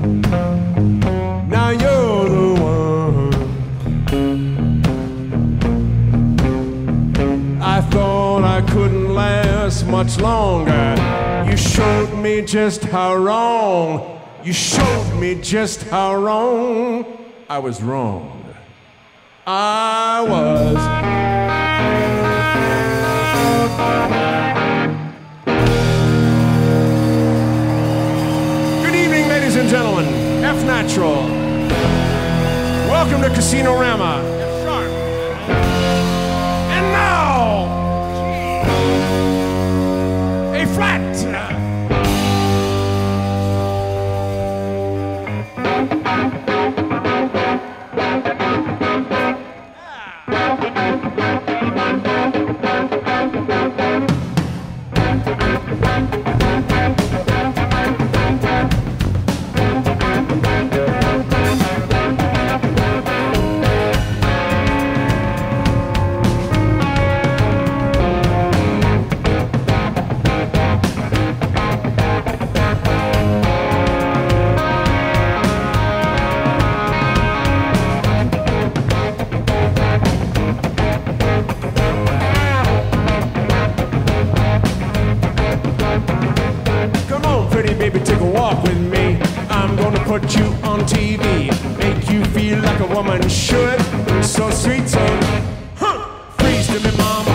Now you're the one. I thought I couldn't last much longer. You showed me just how wrong. You showed me just how wrong I was wrong. I was. And gentlemen. F Natural. Welcome to Casino Rama. And now, a flat. Come baby, take a walk with me. I'm gonna put you on TV, make you feel like a woman should. So sweet, so huh. Freeze to me, mama,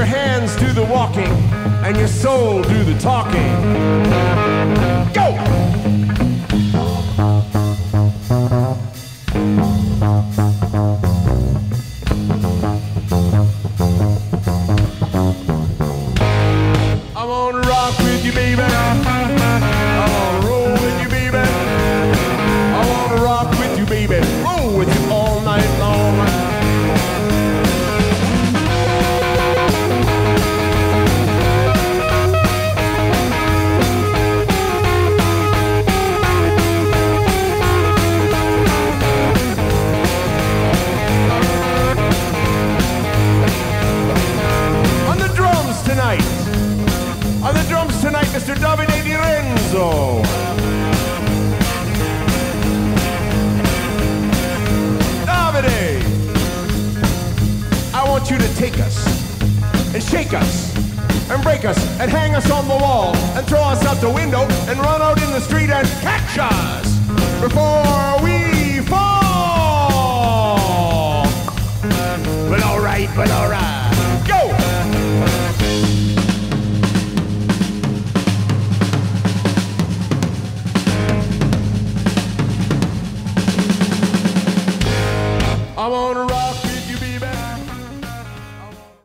your hands do the walking and your soul do the talking. Us and break us and hang us on the wall and throw us out the window and run out in the street and catch us before we fall. Well, all right, but all right.